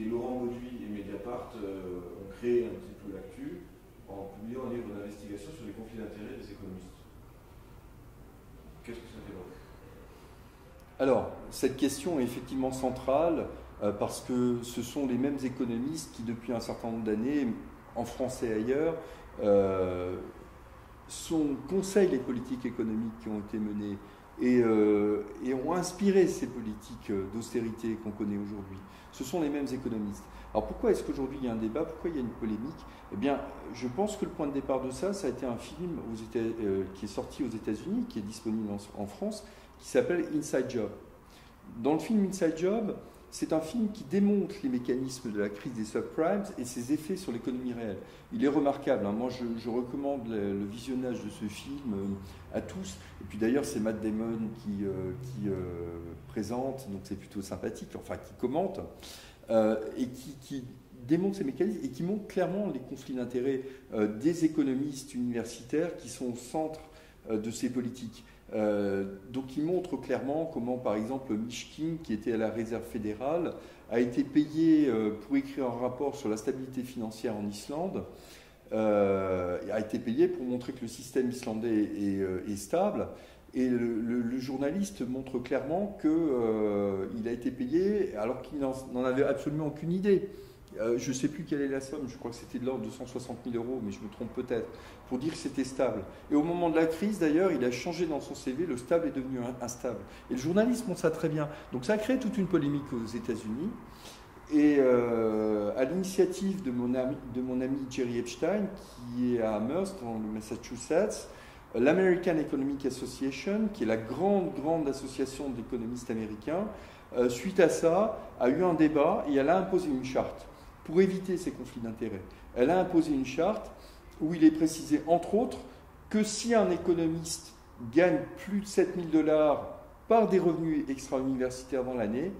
Et Laurent Bauduit et Mediapart ont créé un petit peu l'actu en publiant un livre d'investigation sur les conflits d'intérêts des économistes. Qu'est-ce que ça t'évoque? Alors, cette question est effectivement centrale parce que ce sont les mêmes économistes qui, depuis un certain nombre d'années, en France et ailleurs, euh, sont, conseillent les politiques économiques qui ont été menées et, euh, ont inspiré ces politiques d'austérité qu'on connaît aujourd'hui. Ce sont les mêmes économistes. Alors pourquoi est-ce qu'aujourd'hui il y a un débat? Pourquoi il y a une polémique? Eh bien, je pense que le point de départ de ça, ça a été un film euh, qui est sorti aux États-Unis, qui est disponible en France, qui s'appelle Inside Job. Dans le film Inside Job, c'est un film qui démontre les mécanismes de la crise des subprimes et ses effets sur l'économie réelle. Il est remarquable. Hein. Moi, je, recommande le, visionnage de ce film euh, à tous. Et puis d'ailleurs, c'est Matt Damon qui, euh, euh, présente, donc c'est plutôt sympathique, enfin qui commente, et qui, démontre ces mécanismes et qui montre clairement les conflits d'intérêts des économistes universitaires qui sont au centre de ces politiques. Euh, donc il montre clairement comment, par exemple, Mishkin, qui était à la réserve fédérale, a été payé euh, pour écrire un rapport sur la stabilité financière en Islande, euh, a été payé pour montrer que le système islandais est, stable. Et le, journaliste montre clairement qu'il a été payé alors qu'il n'en avait absolument aucune idée. Euh, je ne sais plus quelle est la somme, je crois que c'était de l'ordre de 160 000 euros, mais je me trompe peut-être, pour dire que c'était stable. Et au moment de la crise, d'ailleurs, il a changé dans son CV, le stable est devenu instable. Et le journaliste montre ça très bien. Donc ça a créé toute une polémique aux États-Unis. Et euh, à l'initiative de, mon ami, Jerry Epstein, qui est à Amherst, dans le Massachusetts, l'American Economic Association, qui est la grande, grande association d'économistes américains, euh, suite à ça, a eu un débat et elle a imposé une charte pour éviter ces conflits d'intérêts. Elle a imposé une charte où il est précisé, entre autres, que si un économiste gagne plus de 7000 dollars par des revenus extra-universitaires dans l'année,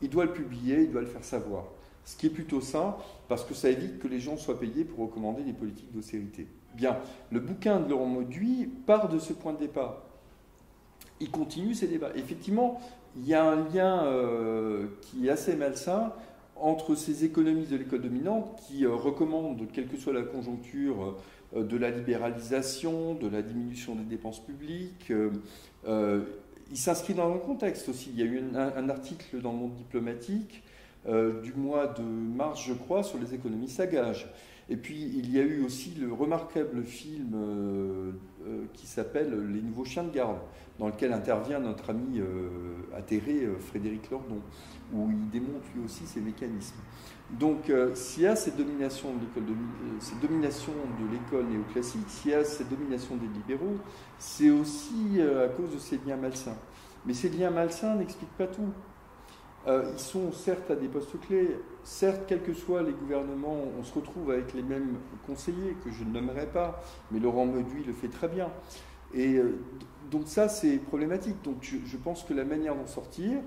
il doit le publier, il doit le faire savoir. Ce qui est plutôt sain, parce que ça évite que les gens soient payés pour recommander des politiques d'austérité. Bien, le bouquin de Laurent Mauduit part de ce point de départ. Il continue ces débats. Effectivement, il y a un lien euh, qui est assez malsain entre ces économistes de l'école dominante qui euh, recommandent, quelle que soit la conjoncture, euh, de la libéralisation, de la diminution des dépenses publiques. Euh, il s'inscrit dans un contexte aussi. Il y a eu un, article dans le monde diplomatique du mois de mars, je crois, sur les économies sagage. Et puis, il y a eu aussi le remarquable film qui s'appelle Les nouveaux chiens de garde, dans lequel intervient notre ami atterré Frédéric Lordon où il démontre lui aussi ces mécanismes. Donc, euh, s'il y a cette domination de l'école, euh, cette domination de l'école néoclassique, s'il y a cette domination des libéraux, c'est aussi euh, à cause de ces liens malsains. Mais ces liens malsains n'expliquent pas tout. Ils sont certes à des postes clés, certes, quels que soient les gouvernements, on se retrouve avec les mêmes conseillers que je ne nommerai pas, mais Laurent Meuduit le fait très bien. Et donc ça, c'est problématique. Donc je pense que la manière d'en sortir,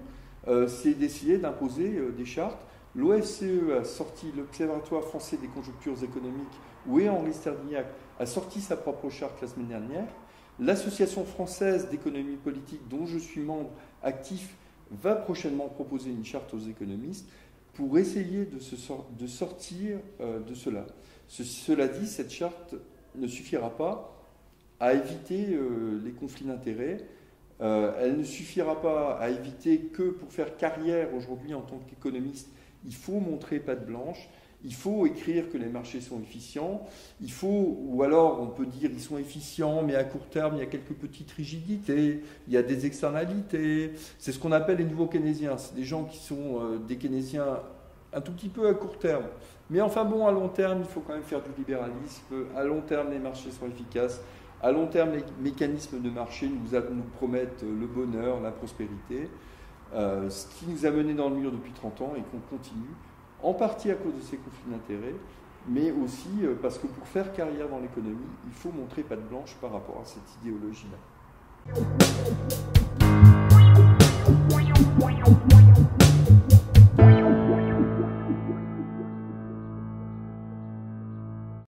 euh, c'est d'essayer d'imposer euh, des chartes. L'OFCE a sorti, l'Observatoire français des conjonctures économiques, où est Henri Sterdignac, a sorti sa propre charte la semaine dernière. L'Association française d'économie politique, dont je suis membre actif, va prochainement proposer une charte aux économistes pour essayer de, de sortir euh, de cela. cela dit, cette charte ne suffira pas à éviter les conflits d'intérêts, euh, elle ne suffira pas à éviter que pour faire carrière aujourd'hui en tant qu'économiste, il faut montrer patte blanche, il faut écrire que les marchés sont efficients, il faut, ou alors on peut dire ils sont efficients, mais à court terme il y a quelques petites rigidités, il y a des externalités. C'est ce qu'on appelle les nouveaux keynésiens. C'est des gens qui sont euh, des keynésiens un tout petit peu à court terme. Mais enfin bon, à long terme, il faut quand même faire du libéralisme. À long terme, les marchés sont efficaces. À long terme, les mécanismes de marché nous, promettent le bonheur, la prospérité, euh, ce qui nous a mené dans le mur depuis 30 ans et qu'on continue, en partie à cause de ces conflits d'intérêts, mais aussi euh, parce que pour faire carrière dans l'économie, il faut montrer patte blanche par rapport à cette idéologie-là.